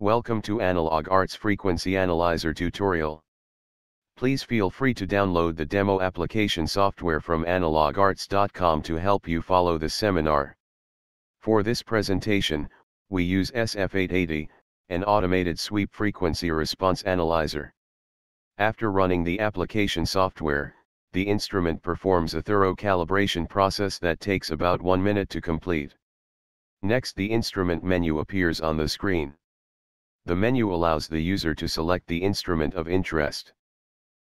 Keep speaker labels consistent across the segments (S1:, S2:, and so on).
S1: Welcome to Analog Arts Frequency Analyzer tutorial. Please feel free to download the demo application software from analogarts.com to help you follow the seminar. For this presentation, we use SF880, an automated sweep frequency response analyzer. After running the application software, the instrument performs a thorough calibration process that takes about one minute to complete. Next the instrument menu appears on the screen. The menu allows the user to select the instrument of interest.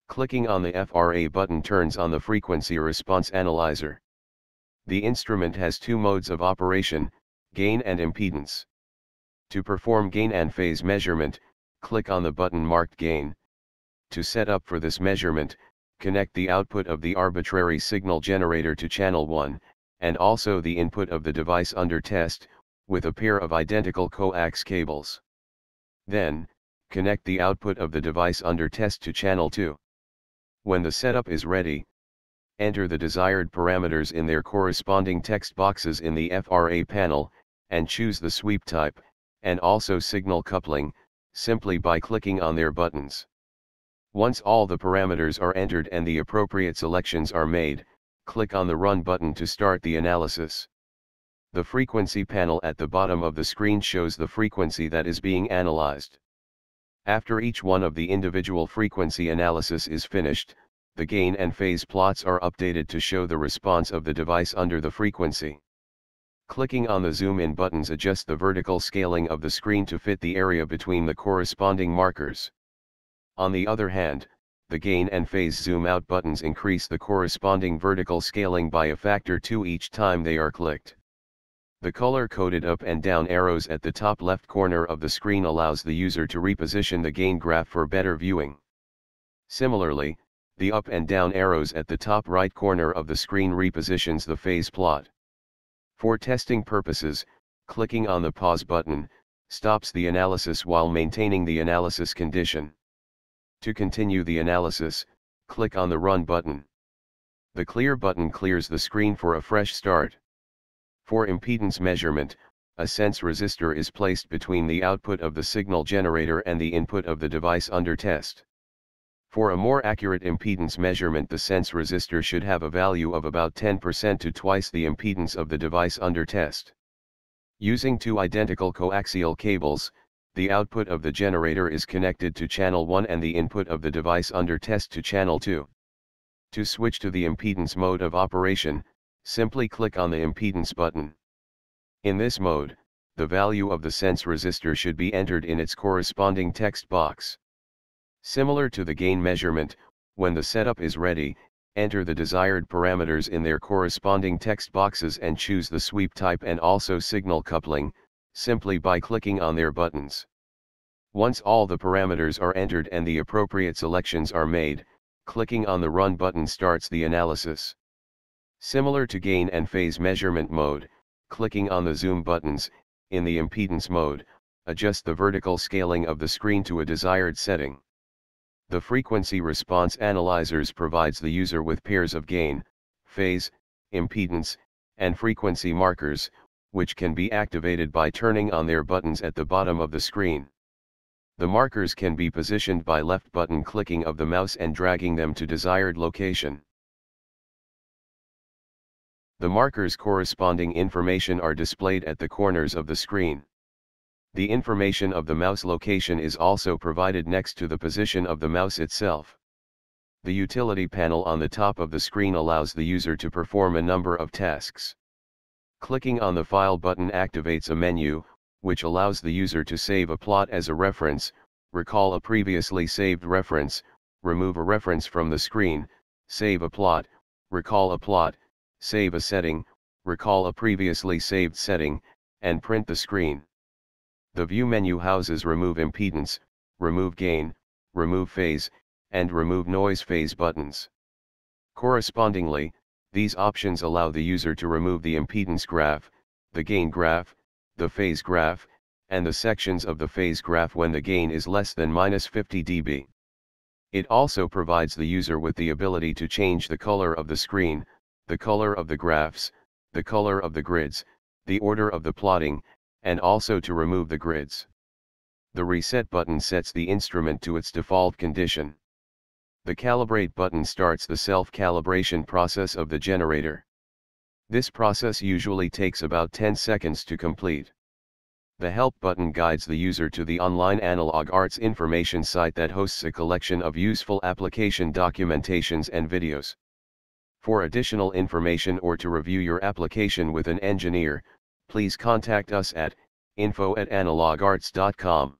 S1: Clicking on the FRA button turns on the frequency response analyzer. The instrument has two modes of operation, gain and impedance. To perform gain and phase measurement, click on the button marked gain. To set up for this measurement, connect the output of the arbitrary signal generator to channel 1, and also the input of the device under test, with a pair of identical coax cables. Then, connect the output of the device under test to channel 2. When the setup is ready, enter the desired parameters in their corresponding text boxes in the FRA panel, and choose the sweep type, and also signal coupling, simply by clicking on their buttons. Once all the parameters are entered and the appropriate selections are made, click on the Run button to start the analysis. The frequency panel at the bottom of the screen shows the frequency that is being analyzed. After each one of the individual frequency analysis is finished, the gain and phase plots are updated to show the response of the device under the frequency. Clicking on the zoom in buttons adjust the vertical scaling of the screen to fit the area between the corresponding markers. On the other hand, the gain and phase zoom out buttons increase the corresponding vertical scaling by a factor 2 each time they are clicked. The color-coded up and down arrows at the top left corner of the screen allows the user to reposition the gain graph for better viewing. Similarly, the up and down arrows at the top right corner of the screen repositions the phase plot. For testing purposes, clicking on the pause button, stops the analysis while maintaining the analysis condition. To continue the analysis, click on the Run button. The Clear button clears the screen for a fresh start. For impedance measurement, a sense resistor is placed between the output of the signal generator and the input of the device under test. For a more accurate impedance measurement the sense resistor should have a value of about 10% to twice the impedance of the device under test. Using two identical coaxial cables, the output of the generator is connected to channel 1 and the input of the device under test to channel 2. To switch to the impedance mode of operation, Simply click on the impedance button. In this mode, the value of the sense resistor should be entered in its corresponding text box. Similar to the gain measurement, when the setup is ready, enter the desired parameters in their corresponding text boxes and choose the sweep type and also signal coupling, simply by clicking on their buttons. Once all the parameters are entered and the appropriate selections are made, clicking on the Run button starts the analysis. Similar to gain and phase measurement mode, clicking on the zoom buttons, in the impedance mode, adjust the vertical scaling of the screen to a desired setting. The frequency response analyzers provides the user with pairs of gain, phase, impedance, and frequency markers, which can be activated by turning on their buttons at the bottom of the screen. The markers can be positioned by left button clicking of the mouse and dragging them to desired location. The markers corresponding information are displayed at the corners of the screen. The information of the mouse location is also provided next to the position of the mouse itself. The utility panel on the top of the screen allows the user to perform a number of tasks. Clicking on the File button activates a menu, which allows the user to save a plot as a reference, recall a previously saved reference, remove a reference from the screen, save a plot, recall a plot, save a setting, recall a previously saved setting, and print the screen. The View menu houses Remove Impedance, Remove Gain, Remove Phase, and Remove Noise Phase buttons. Correspondingly, these options allow the user to remove the impedance graph, the gain graph, the phase graph, and the sections of the phase graph when the gain is less than minus 50 dB. It also provides the user with the ability to change the color of the screen, the color of the graphs, the color of the grids, the order of the plotting, and also to remove the grids. The reset button sets the instrument to its default condition. The calibrate button starts the self-calibration process of the generator. This process usually takes about 10 seconds to complete. The help button guides the user to the online analog arts information site that hosts a collection of useful application documentations and videos. For additional information or to review your application with an engineer, please contact us at info at analogarts.com.